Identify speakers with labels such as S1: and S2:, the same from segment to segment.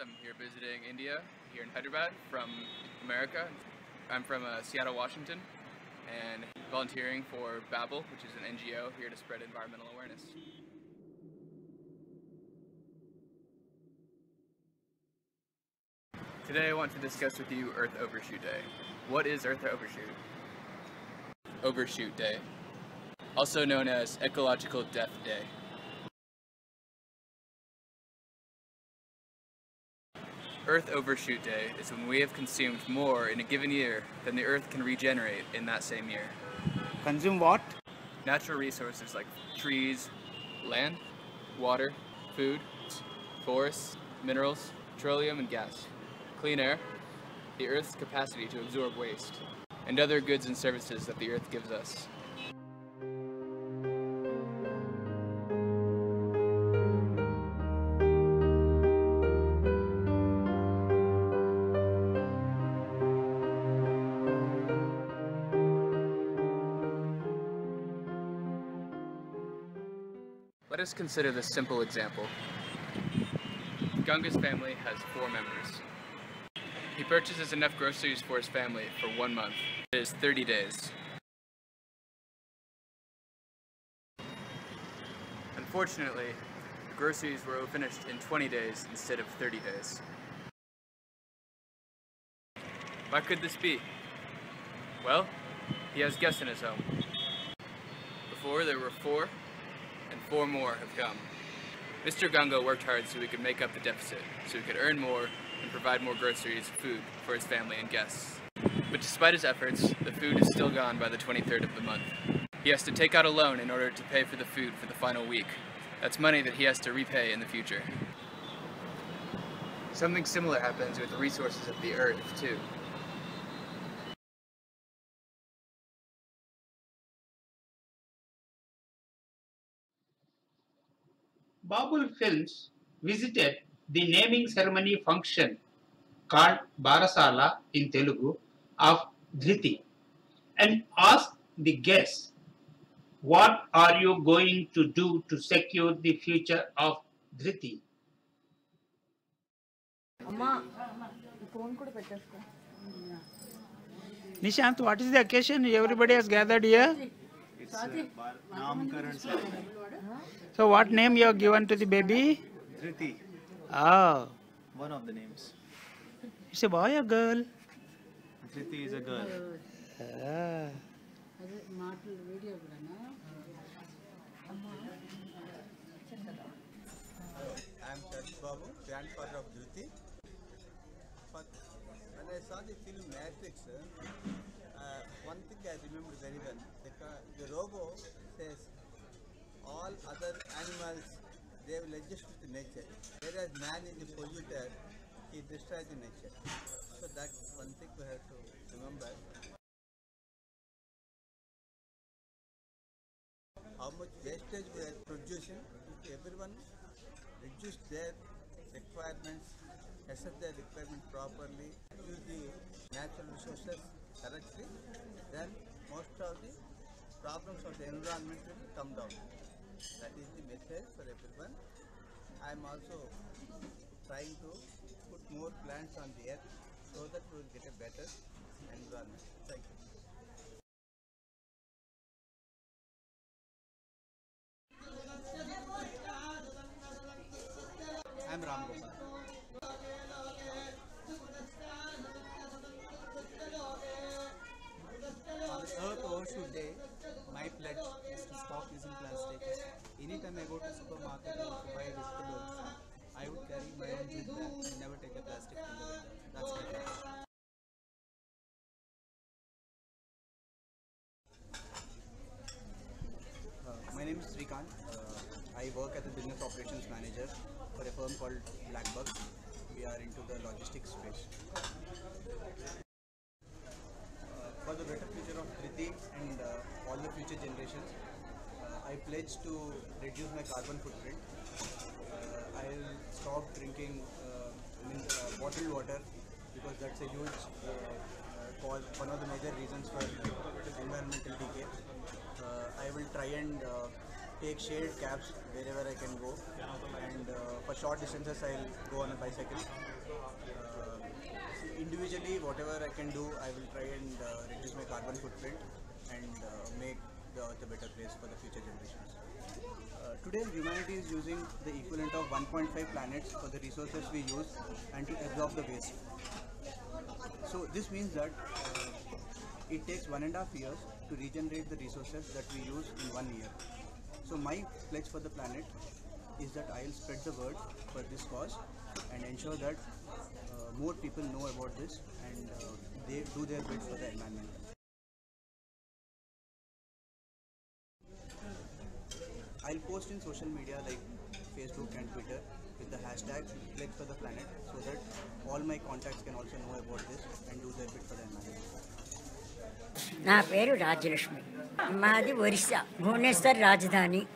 S1: I'm here visiting India, here in Hyderabad from America. I'm from uh, Seattle, Washington, and volunteering for Babul, which is an NGO here to spread environmental awareness. Today I want to discuss with you Earth Overshoot Day. What is Earth Overshoot? Overshoot Day, also known as Ecological Death Day. Earth Overshoot Day is when we have consumed more in a given year than the Earth can regenerate in that same year.
S2: Consume what?
S1: Natural resources like trees, land, water, food, forests, minerals, petroleum, and gas, clean air, the Earth's capacity to absorb waste, and other goods and services that the Earth gives us. Us consider this simple example. Gunga's family has four members. He purchases enough groceries for his family for one month. It is 30 days. Unfortunately, the groceries were finished in 20 days instead of 30 days. Why could this be? Well, he has guests in his home. Before there were four, and four more have come. Mr. Ganga worked hard so he could make up the deficit, so he could earn more and provide more groceries, food for his family and guests. But despite his efforts, the food is still gone by the 23rd of the month. He has to take out a loan in order to pay for the food for the final week. That's money that he has to repay in the future. Something similar happens with the resources of the earth, too.
S2: Babul Films visited the naming ceremony function called Barasala in Telugu of Dhriti and asked the guests, what are you going to do to secure the future of Dhriti?
S3: Nishant, what is the occasion everybody has gathered here? So what name you have given to the baby?
S4: Dhriti. Ah.
S3: Oh.
S4: One of the names.
S3: It's a boy or girl?
S4: Dhriti is a girl.
S3: Ah.
S5: I am Shash Babu, grandfather of Dhriti. When I saw the film Matrix, uh, one thing I remember very well. The, robo says all other animals they will adjust to nature, whereas man is the polluter, he destroys the nature. So that's one thing we have to remember. how much wastage we are producing, if everyone reduce their requirements, assess their requirement properly, use the natural resources correctly, then most of the problems of the environment will come down. That is the message for everyone. I am also trying to put more plants on the earth so that we will get a better environment. Thank you. Called BlackBuck. We are into the logistics space. Uh, for the better future of Kriti and uh, all the future generations, uh, I pledge to reduce my carbon footprint. Uh, I'll stop drinking uh, uh, bottled water because that's a huge cause, one of the major reasons for environmental decay. I will try and
S6: take shaded cabs wherever I can go, and uh, for short distances I'll go on a bicycle. Uh, individually, whatever I can do, I will try and uh, reduce my carbon footprint and uh, make the earth a better place for the future generations. Uh, today, humanity is using the equivalent of 1.5 planets for the resources we use and to absorb the waste. So this means that uh, it takes one and a half years to regenerate the resources that we use in one year. So my pledge for the planet is that I'll spread the word for this cause and ensure that uh, more people know about this and uh, they do their bit for the environment. I'll post in social media like Facebook and Twitter with the hashtag Pledge for the Planet so that all my contacts can also know about this and do their bit for the environment.
S7: నా పేరు రాజ్యలక్ష్మి మాది ఒరిస్సా భువనేశ్వర్ రాజధాని.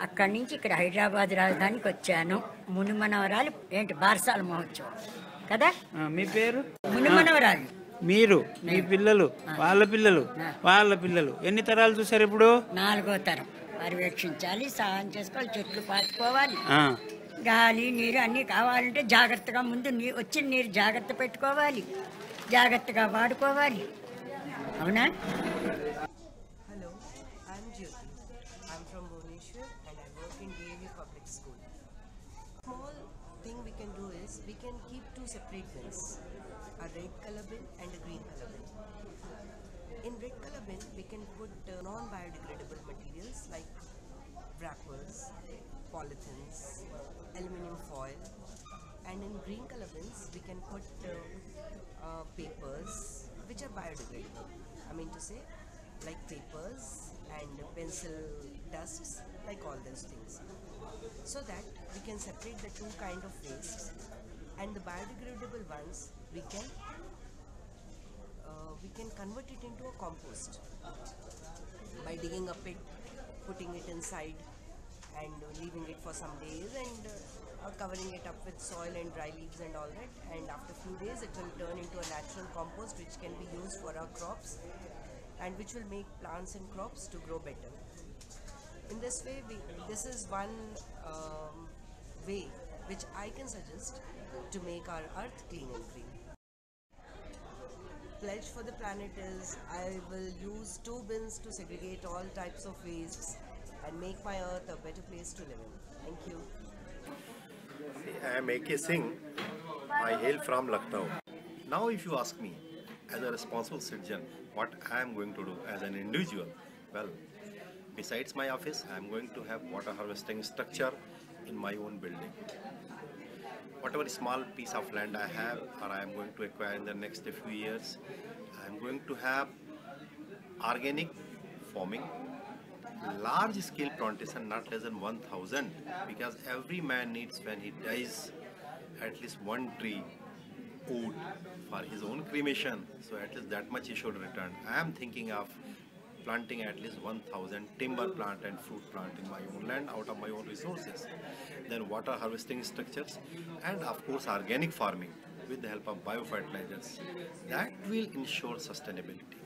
S7: అక్కడి నుంచి ఇక్కడ హైదరాబాద్ రాజధానికి వచ్చాను. మునిమనవరాలు ఏంటి బారసాల మహోత్సవం. కదా?
S3: మీ పేరు?
S7: మునిమనవరాలు
S3: మీరు మీ పిల్లలు వాళ్ళ పిల్లలు వాళ్ళ పిల్లలు. ఎన్ని తరాలు చూసారు ఇప్పుడు?
S7: నాలుగో తరం. పర్యవేక్షించాలి సహాయం చేసుకోవాలి చెట్లు పాతుకోవాలి. గాలి నీరు అన్నీ కావాలంటే జాగ్రత్తగా ముందు నీ వచ్చిన నీరు జాగ్రత్త పెట్టుకోవాలి. జాగ్రత్తగా వాడుకోవాలి. అవునా
S8: Hello, I'm Jyoti. I'm from Bhubaneswar and I work in DAV Public School. Small thing we can do is we can keep two separate bins, a red color bin and a green color bin. In red color bin, we can put uh, non-biodegradable materials like wrappers, polythenes, aluminum foil, and in green color bins, we can put uh, uh, papers which are biodegradable. I mean to say, like papers and pencil dusts, like all those things. So that we can separate the two kind of wastes, and the biodegradable ones we can uh, we can convert it into a compost by digging a pit, putting it inside, and leaving it for some days and uh, covering it up with soil and dry leaves and all that. And after few days, it will turn into a natural compost which can be used for our crops and which will make plants and crops to grow better. In this way, we, this is one um, way which I can suggest to make our earth clean and green. Pledge for the planet is I will use two bins to segregate all types of wastes and make my earth a better place to live in. Thank you.
S9: I am A.K. Singh. I hail from Lucknow. Now, if you ask me, as a responsible citizen, what I am going to do as an individual, well, besides my office, I am going to have water harvesting structure in my own building. Whatever small piece of land I have or I am going to acquire in the next few years, I am going to have organic farming large scale plantation not less than 1000 because every man needs when he dies at least one tree wood for his own cremation. So at least that much he should return. I am thinking of planting at least 1000 timber plant and fruit plant in my own land out of my own resources. Then water harvesting structures and of course organic farming with the help of biofertilizers. That will ensure sustainability.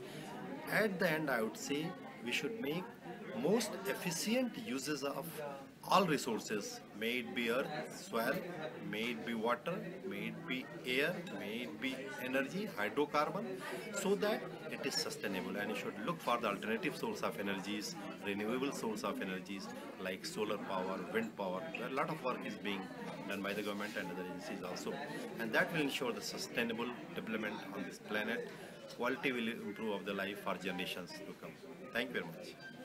S9: At the end i would say we should make most efficient uses of all resources may it be earth soil may it be water may it be air may it be energy hydrocarbon so that it is sustainable and you should look for the alternative source of energies renewable source of energies like solar power wind power. A lot of work is being done by the government and other agencies also. And that will ensure the sustainable development on this planet. Quality will improve of the life for generations to come. Thank you very much